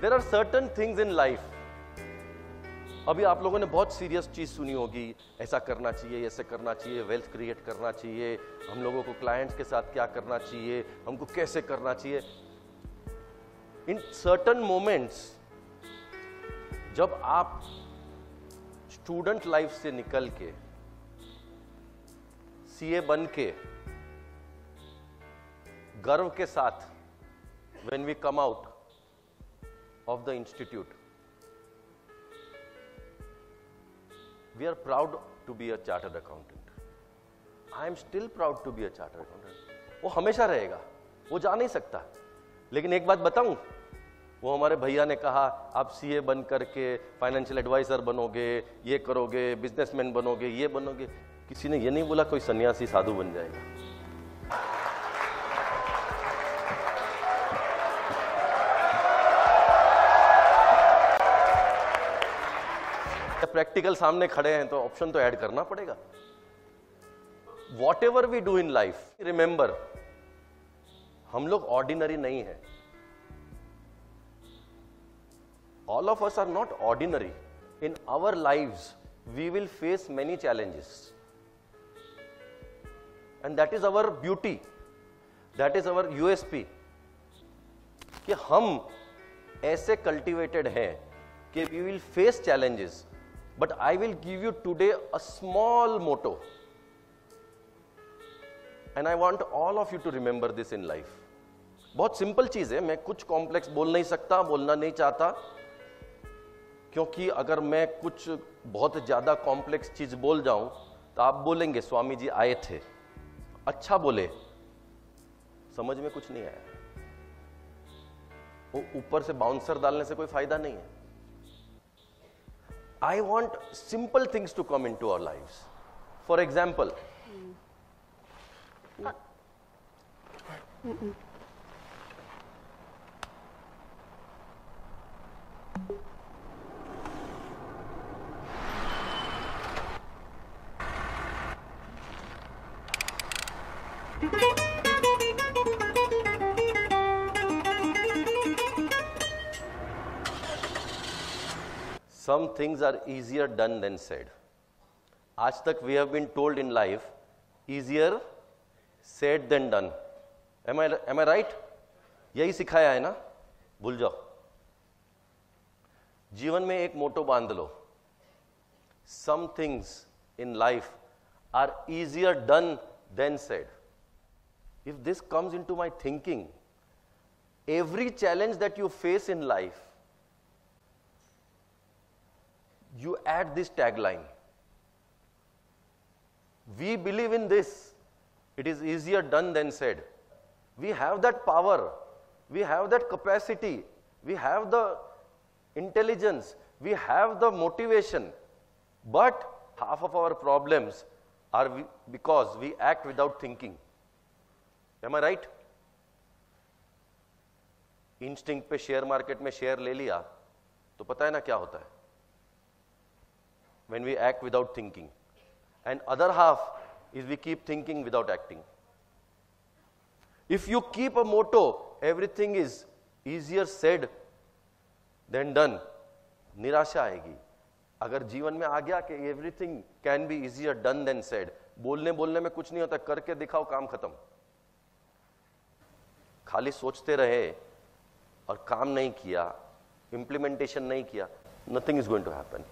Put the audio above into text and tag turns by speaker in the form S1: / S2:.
S1: There are certain things in life अभी आप लोगों ने बहुत सीरियस चीज़ सुनी होगी, ऐसा करना चाहिए, ऐसे करना चाहिए वेल्थ क्रिएट करना चाहिए, हम लोगों को क्लाइंट्स के साथ क्या करना चाहिए, हमको कैसे करना चाहिए। इन सर्टन मोमेंट्स जब आप स्टूडेंट लाइफ से निकल के सीए बन के, गर्व के साथ, when we come out of the institute. We are proud to be a chartered accountant. I am still proud to be a chartered accountant. वो हमेशा रहेगा। वो जा नहीं सकता। लेकिन एक बात बताऊँ, वो हमारे भैया ने कहा, आप सीए बन करके फाइनेंशियल एडवाइजर बनोगे, ये करोगे बिजनेसमैन बनोगे, ये बनोगे। किसी ने ये नहीं बोला, कोई सन्यासी, साधु बन जाएगा। प्रैक्टिकल सामने खड़े हैं तो ऑप्शन तो ऐड करना पड़ेगा। Whatever we do in life remember हम लोग ऑर्डिनरी नहीं है। All of us are not ordinary in our live we will face many challenges and that is our beauty that is our USP कि हम ऐसे cultivated हैं कि we will face challenges But I will give you today a small motto. And I want all of you to remember this in life. बहुत simple चीज़ है, मैं कुछ कॉम्प्लेक्स बोल नहीं सकता, बोलना नहीं चाहता। क्योंकि अगर मैं कुछ बहुत ज़्यादा कॉम्प्लेक्स चीज़ बोल जाऊँ तो आप बोलेंगे, स्वामी जी आए थे। अच्छा बोले। समझ में कुछ नहीं आया। वो ऊपर से बाउंसर डालने से कोई फ़ायदा नहीं है। I want simple things to come into our lives. For example, mm. Uh, mm -mm. Some things are easier done than said. आज तक we have been told in life, easier said than done. Am I, am I right? यही सिखाया है ना भूल जाओ जीवन में एक मोटो बांध लो some things in life are easier done than said if this comes into my thinking, every challenge that you face in life, you add this tagline. We believe in this. It is easier done than said. We have that power. We have that capacity. We have the intelligence. We have the motivation. But half of our problems are we, because we act without thinking. Am I right instinct पे share market में share ले लिया तो पता है ना क्या होता है When we act without thinking and other half is we keep thinking without acting if you keep a motto everything is easier said than done निराशा आएगी। अगर जीवन में आ गया कि everything can be easier done than said बोलने बोलने में कुछ नहीं होता, करके दिखाओ, काम खत्म। खाली सोचते रहे और काम नहीं किया इंप्लीमेंटेशन नहीं किया nothing is going to happen